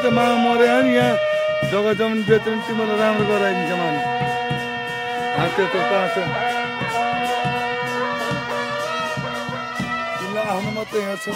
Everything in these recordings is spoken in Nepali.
त्यो मामा मऱ्यो नि यहाँ जग्गा जमिन बेच्यो भने तिमीलाई राम्रो गराइदिन्छ माने। त्यो त पाउँछ तिमीलाई आफ्नो मात्रै यहाँ छ।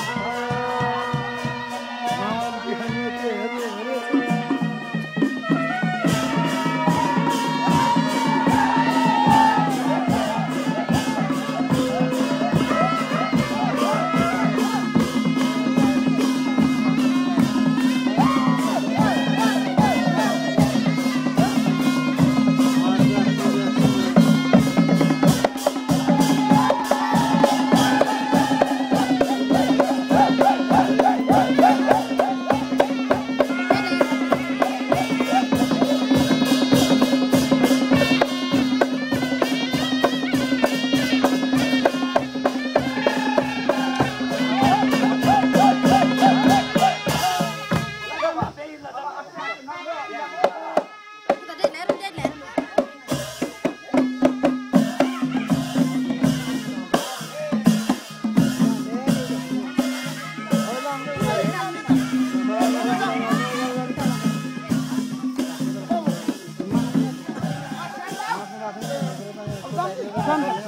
Vamos.